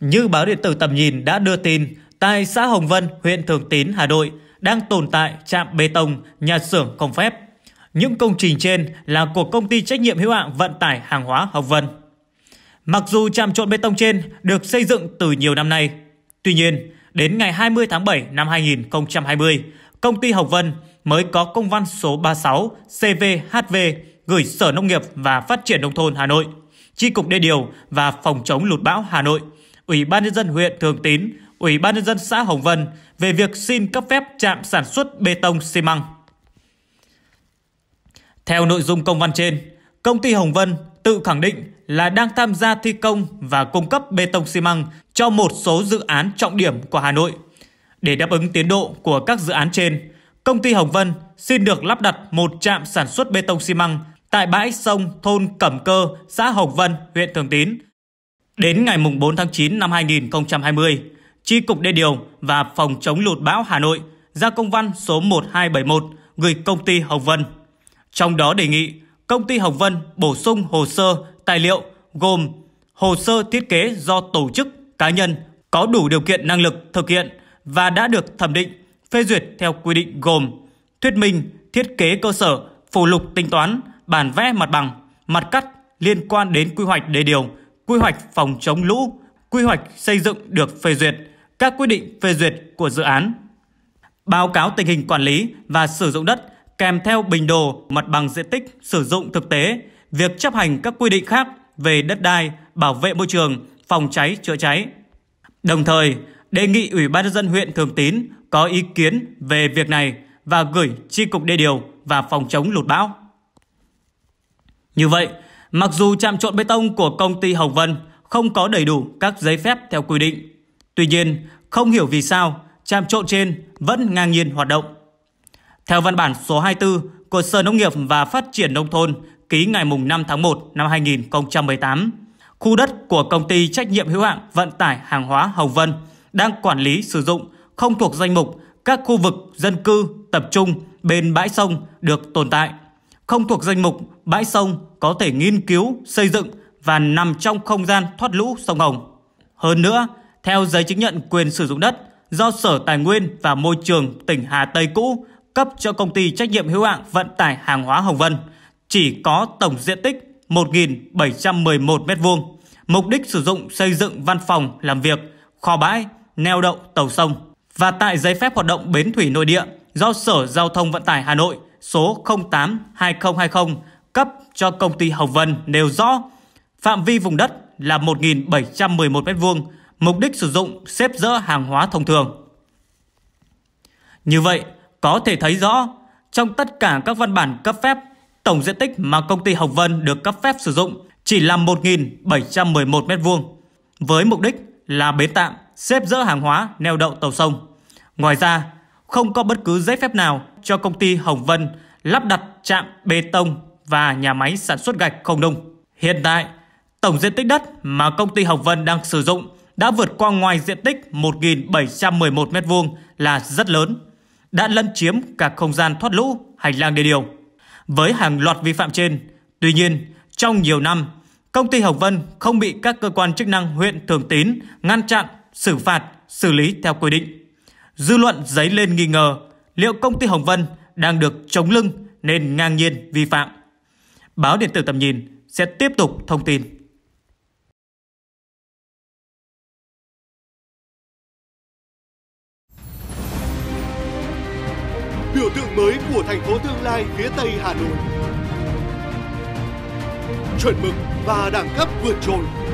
Như báo điện tử Tầm Nhìn đã đưa tin, tại xã Hồng Vân, huyện Thường Tín, Hà Nội đang tồn tại trạm bê tông, nhà xưởng không phép. Những công trình trên là của công ty trách nhiệm hữu hạn vận tải hàng hóa Hồng Vân. Mặc dù trạm trộn bê tông trên được xây dựng từ nhiều năm nay, tuy nhiên, đến ngày 20 tháng 7 năm 2020, công ty Hồng Vân mới có công văn số 36 CVHV gửi Sở Nông nghiệp và Phát triển Nông thôn Hà Nội, Chi cục Đê điều và Phòng chống lụt bão Hà Nội, Ủy ban nhân dân huyện Thường Tín, Ủy ban nhân dân xã Hồng Vân về việc xin cấp phép trạm sản xuất bê tông xi măng. Theo nội dung công văn trên, công ty Hồng Vân tự khẳng định là đang tham gia thi công và cung cấp bê tông xi măng cho một số dự án trọng điểm của Hà Nội. Để đáp ứng tiến độ của các dự án trên, công ty Hồng Vân xin được lắp đặt một trạm sản xuất bê tông xi măng tại bãi sông thôn Cẩm Cơ, xã Hồng Vân, huyện Thường Tín. Đến ngày 4 tháng 9 năm 2020, Chi cục Đê điều và Phòng chống lụt bão Hà Nội ra công văn số 1271 gửi công ty Hồng Vân. Trong đó đề nghị công ty Hồng Vân bổ sung hồ sơ, tài liệu gồm hồ sơ thiết kế do tổ chức, cá nhân có đủ điều kiện năng lực thực hiện và đã được thẩm định, phê duyệt theo quy định gồm thuyết minh, thiết kế cơ sở, phụ lục tính toán, bản vẽ mặt bằng, mặt cắt liên quan đến quy hoạch đê điều, quy hoạch phòng chống lũ, quy hoạch xây dựng được phê duyệt, các quyết định phê duyệt của dự án. Báo cáo tình hình quản lý và sử dụng đất kèm theo bình đồ mặt bằng diện tích sử dụng thực tế, việc chấp hành các quy định khác về đất đai, bảo vệ môi trường, phòng cháy chữa cháy. Đồng thời, đề nghị Ủy ban nhân dân huyện Thường Tín có ý kiến về việc này và gửi Chi cục Đê điều và phòng chống lụt bão. Như vậy, mặc dù trạm trộn bê tông của công ty Hồng Vân không có đầy đủ các giấy phép theo quy định, tuy nhiên không hiểu vì sao trạm trộn trên vẫn ngang nhiên hoạt động. Theo văn bản số 24 của Sở Nông nghiệp và Phát triển Nông thôn ký ngày 5 tháng 1 năm 2018, khu đất của công ty trách nhiệm hữu hạn vận tải hàng hóa Hồng Vân đang quản lý sử dụng không thuộc danh mục các khu vực dân cư tập trung bên bãi sông được tồn tại, không thuộc danh mục bãi sông có thể nghiên cứu, xây dựng và nằm trong không gian thoát lũ sông Hồng. Hơn nữa, theo giấy chứng nhận quyền sử dụng đất do Sở Tài nguyên và Môi trường tỉnh Hà Tây cũ cấp cho công ty trách nhiệm hữu hạn vận tải hàng hóa Hồng Vân chỉ có tổng diện tích 1.711 m2, mục đích sử dụng xây dựng văn phòng, làm việc, kho bãi, neo đậu tàu sông. Và tại giấy phép hoạt động bến thủy nội địa do Sở Giao thông Vận tải Hà Nội số 08-2020 cấp cho công ty Hồng Vân nêu rõ phạm vi vùng đất là 1.711 m2, mục đích sử dụng xếp dỡ hàng hóa thông thường. Như vậy, có thể thấy rõ trong tất cả các văn bản cấp phép, tổng diện tích mà công ty Hồng Vân được cấp phép sử dụng chỉ là 1.711 m2 với mục đích là bến tạm, xếp dỡ hàng hóa, neo đậu tàu sông. Ngoài ra, không có bất cứ giấy phép nào cho công ty Hồng Vân lắp đặt trạm bê tông và nhà máy sản xuất gạch không nung. Hiện tại, tổng diện tích đất mà công ty Hồng Vân đang sử dụng đã vượt qua ngoài diện tích 1.711 m2 là rất lớn đã lấn chiếm cả không gian thoát lũ, hành lang đê điều. Với hàng loạt vi phạm trên, tuy nhiên, trong nhiều năm, công ty Hồng Vân không bị các cơ quan chức năng huyện Thường Tín ngăn chặn, xử phạt, xử lý theo quy định. Dư luận dấy lên nghi ngờ, liệu công ty Hồng Vân đang được chống lưng nên ngang nhiên vi phạm. Báo điện tử tầm nhìn sẽ tiếp tục thông tin. biểu tượng mới của thành phố tương lai phía Tây Hà Nội. Chuẩn mực và đẳng cấp vượt trội.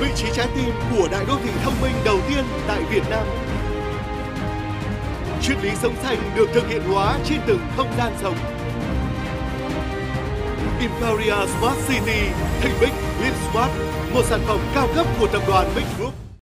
Vị trí trái tim của đại đô thị thông minh đầu tiên tại Việt Nam. Triết lý sống xanh được thực hiện hóa trên từng không gian sống. Imperia Smart City, thành Big Live Smart, một sản phẩm cao cấp của tập đoàn Big Group.